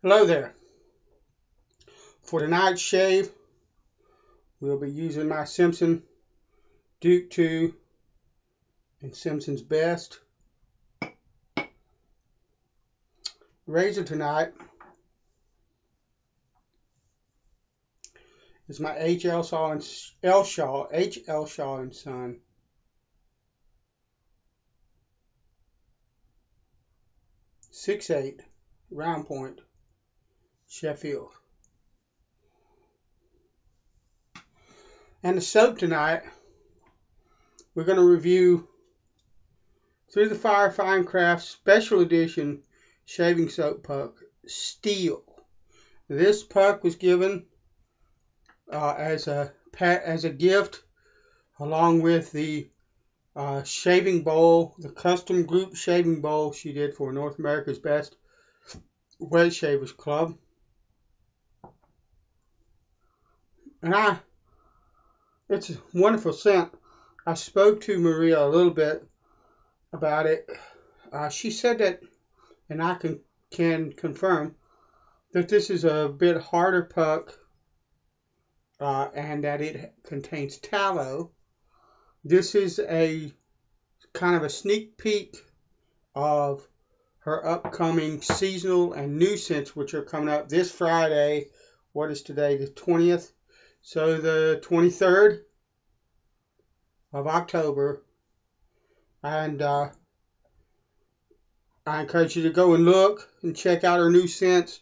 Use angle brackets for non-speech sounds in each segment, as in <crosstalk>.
Hello there. For tonight's shave, we'll be using my Simpson Duke 2 and Simpson's Best. Razor tonight is my H.L. Shaw and Elshaw, H. Elshaw and Son. Six eight, round point. Sheffield. And the soap tonight, we're going to review Through the Fire Fine Craft Special Edition Shaving Soap Puck Steel. This puck was given uh, as a as a gift along with the uh, shaving bowl, the custom group shaving bowl she did for North America's Best Wet Shavers Club. And I, it's a wonderful scent. I spoke to Maria a little bit about it. Uh, she said that, and I can can confirm that this is a bit harder puck, uh, and that it contains tallow. This is a kind of a sneak peek of her upcoming seasonal and new scents, which are coming up this Friday. What is today? The 20th so the 23rd of October, and uh, I encourage you to go and look and check out our new scents,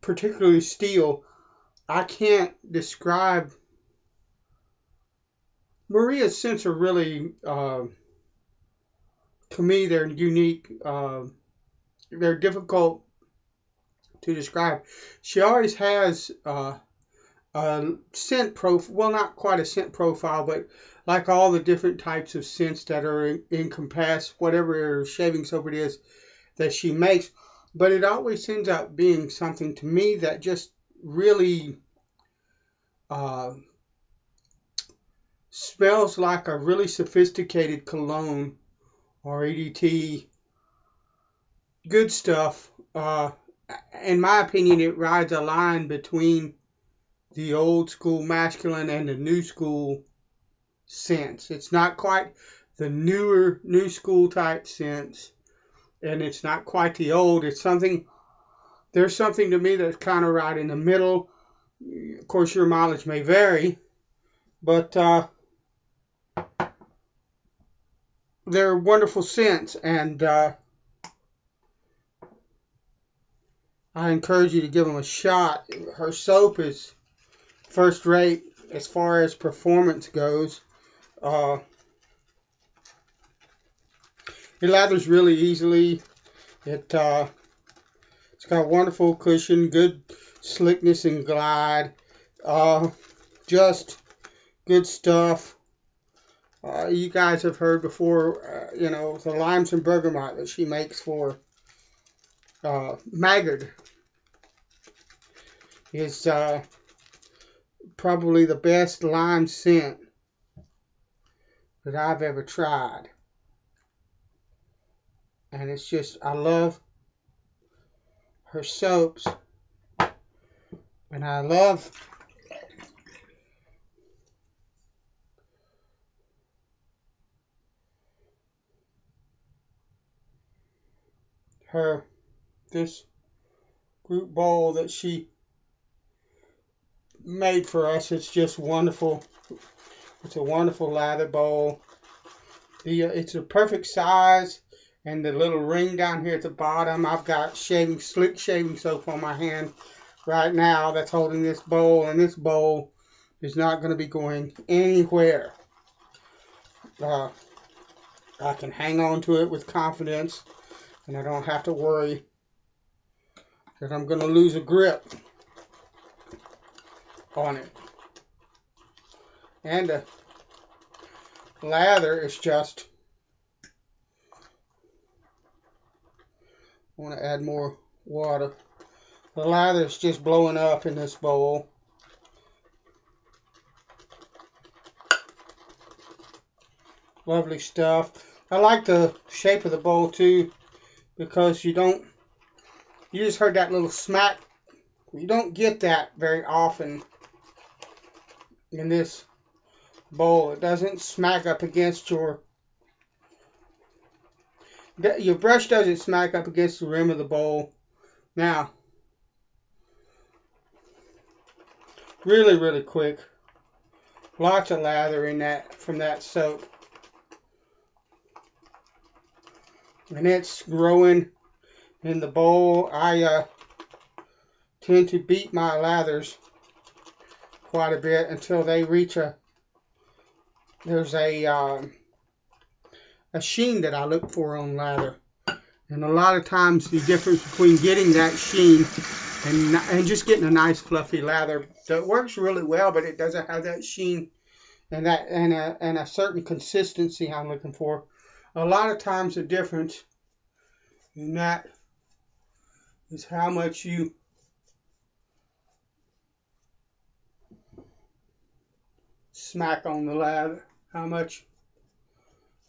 particularly steel. I can't describe. Maria's scents are really, uh, to me, they're unique. Uh, they're difficult to describe. She always has uh, a scent profile, well, not quite a scent profile, but like all the different types of scents that are in, encompassed, whatever shaving soap it is that she makes. But it always ends up being something to me that just really uh, smells like a really sophisticated cologne or EDT. Good stuff. Uh, in my opinion, it rides a line between the old school masculine and the new school sense. It's not quite the newer new school type sense, and it's not quite the old. It's something. There's something to me that's kind of right in the middle. Of course, your mileage may vary, but uh, they're wonderful scents, and uh, I encourage you to give them a shot. Her soap is first rate as far as performance goes. Uh, it lathers really easily. It uh, it's got wonderful cushion, good slickness and glide. Uh, just good stuff. Uh, you guys have heard before, uh, you know, the limes and bergamot that she makes for uh, Maggard is uh, probably the best lime scent that I've ever tried. And it's just, I love her soaps. And I love her, this group bowl that she made for us. It's just wonderful. It's a wonderful lather bowl. The uh, it's a perfect size, and the little ring down here at the bottom. I've got shaving slick shaving soap on my hand right now that's holding this bowl, and this bowl is not going to be going anywhere. Uh, I can hang on to it with confidence, and I don't have to worry that I'm going to lose a grip on it. And the lather is just, I want to add more water. The lather is just blowing up in this bowl. Lovely stuff. I like the shape of the bowl too because you don't You just heard that little smack. You don't get that very often in this bowl. It doesn't smack up against your your brush doesn't smack up against the rim of the bowl. Now, really, really quick. Lots of lather in that from that soap. And it's growing in the bowl. I uh, tend to beat my lathers quite a bit until they reach a there's a um, a sheen that I look for on lather. And a lot of times the difference between getting that sheen and, and just getting a nice fluffy lather that works really well, but it doesn't have that sheen and that and a, and a certain consistency I'm looking for. A lot of times the difference in that is how much you smack on the lather, how much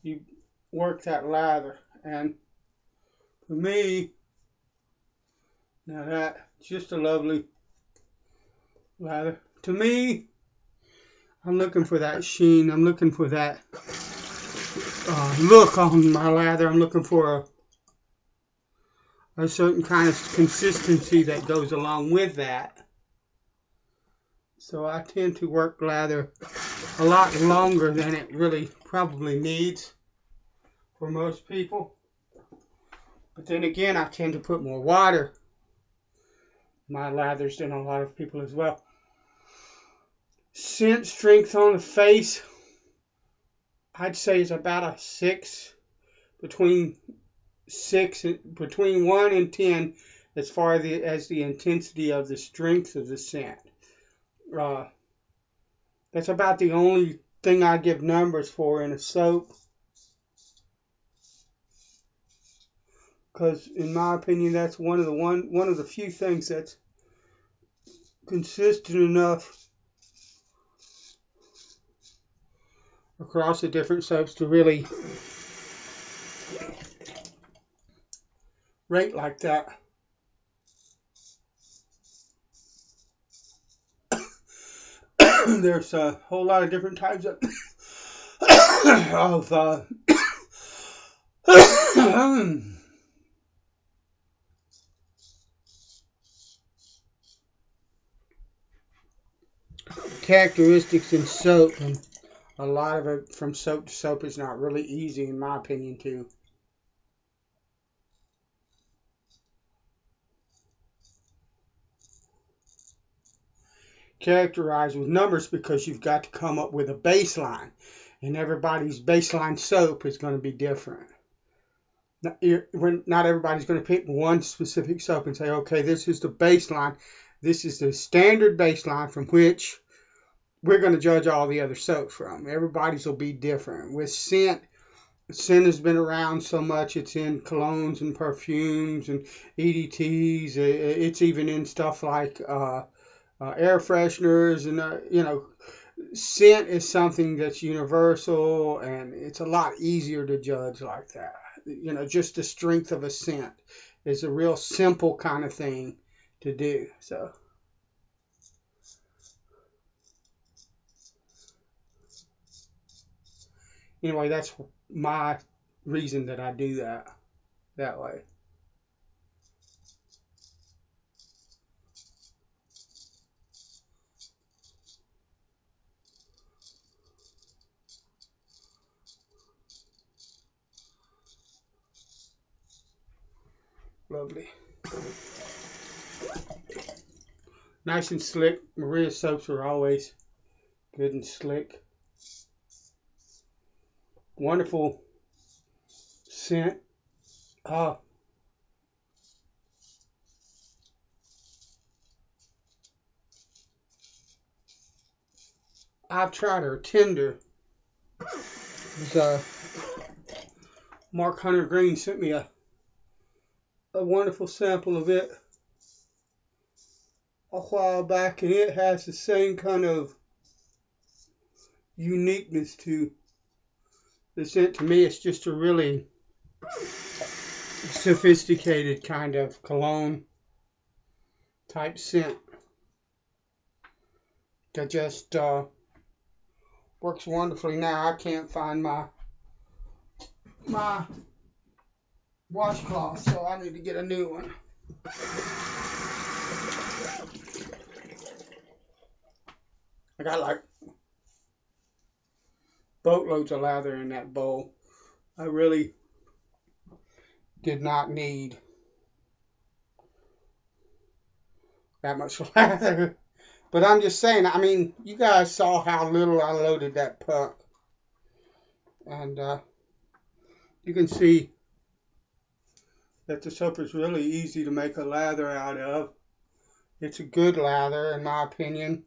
you work that lather. And for me, now that just a lovely lather. To me, I'm looking for that sheen. I'm looking for that uh, look on my lather. I'm looking for a, a certain kind of consistency that goes along with that. So I tend to work lather a lot longer than it really probably needs for most people. But then again, I tend to put more water in my lathers than a lot of people as well. Scent strength on the face, I'd say is about a six, between six, between one and ten, as far as the, as the intensity of the strength of the scent. Uh, that's about the only thing I give numbers for in a soap. Because in my opinion, that's one of the one one of the few things that's consistent enough across the different soaps to really rate like that. <coughs> There's a whole lot of different types of, <coughs> of uh, <coughs> characteristics in soap and a lot of it from soap to soap is not really easy in my opinion too. Characterized with numbers because you've got to come up with a baseline and everybody's baseline soap is going to be different. Not everybody's going to pick one specific soap and say, okay, this is the baseline. This is the standard baseline from which we're going to judge all the other soaps from. Everybody's will be different. With scent, scent has been around so much. It's in colognes and perfumes and EDTs. It's even in stuff like uh, uh, air fresheners and uh, you know. Scent is something that's universal and it's a lot easier to judge like that. You know, just the strength of a scent is a real simple kind of thing to do. So. anyway, that's my reason that I do that that way. Lovely. Nice and slick. Maria soaps are always good and slick wonderful scent. Uh, I've tried her tender. Was, uh, Mark Hunter Green sent me a a wonderful sample of it a while back, and it has the same kind of uniqueness to the scent to me it's just a really sophisticated kind of cologne type scent that just uh, works wonderfully now. I can't find my my washcloth, so I need to get a new one. I got like boatloads of lather in that bowl. I really did not need that much <laughs> lather. But I'm just saying, I mean, you guys saw how little I loaded that puck. And uh, you can see that the soap is really easy to make a lather out of. It's a good lather, in my opinion.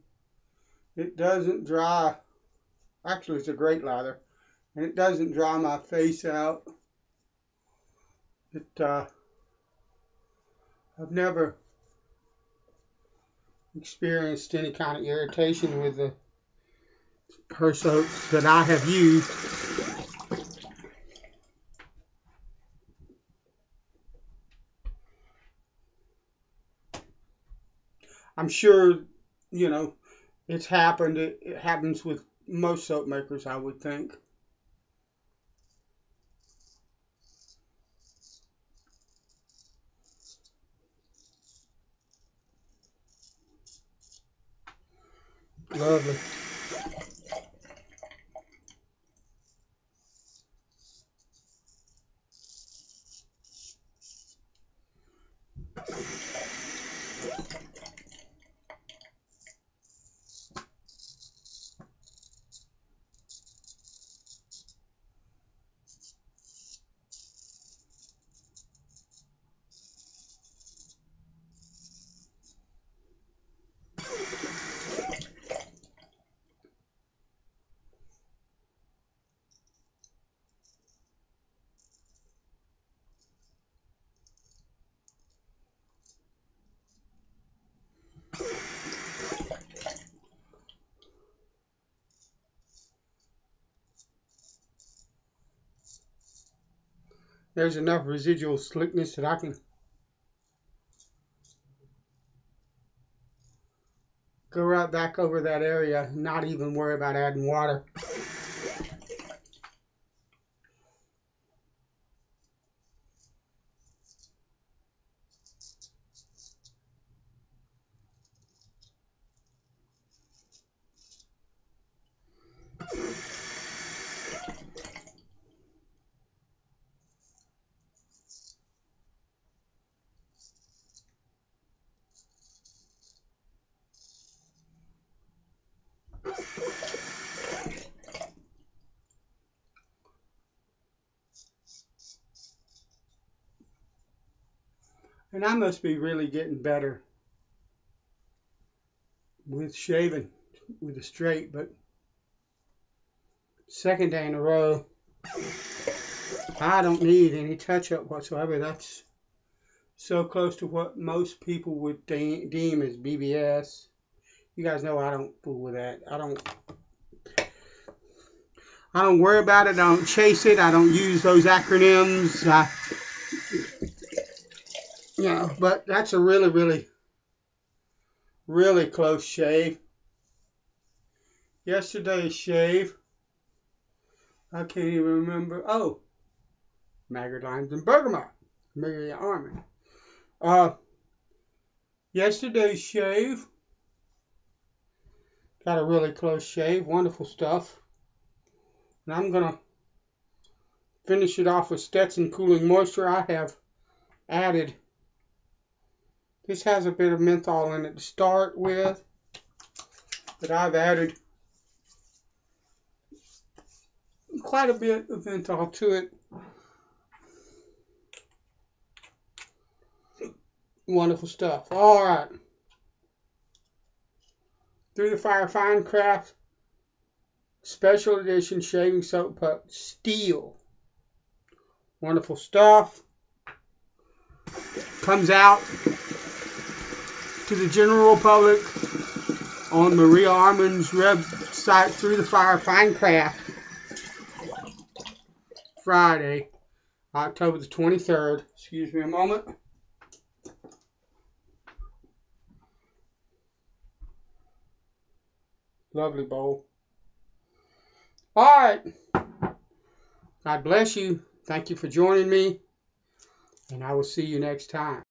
It doesn't dry. Actually, it's a great lather. And it doesn't dry my face out. It, uh, I've never experienced any kind of irritation with the her soaps that I have used. I'm sure, you know, it's happened. It, it happens with most soap makers, I would think. Lovely. There's enough residual slickness that I can go right back over that area, not even worry about adding water. And I must be really getting better with shaving with a straight, but second day in a row, I don't need any touch up whatsoever. That's so close to what most people would de- deem as BBS. You guys know I don't fool with that. I don't. I don't worry about it. I don't chase it. I don't use those acronyms. I, you know, but that's a really, really, really close shave. Yesterday's shave, I can't even remember. Oh, Maggard Limes and Bergamot, Maria Arman. Uh, yesterday's shave, got a really close shave, wonderful stuff. And I'm gonna finish it off with Stetson Cooling Moisture. I have added this has a bit of menthol in it to start with, but I've added quite a bit of menthol to it. Wonderful stuff. All right. Through the Fire Fine Craft Special Edition Shaving Soap Puck Steel. Wonderful stuff. Comes out to the general public on Maria Arman's website through the fire fine craft Friday. October the 23rd. Excuse me a moment. Lovely bowl. All right. God bless you. Thank you for joining me. And I will see you next time.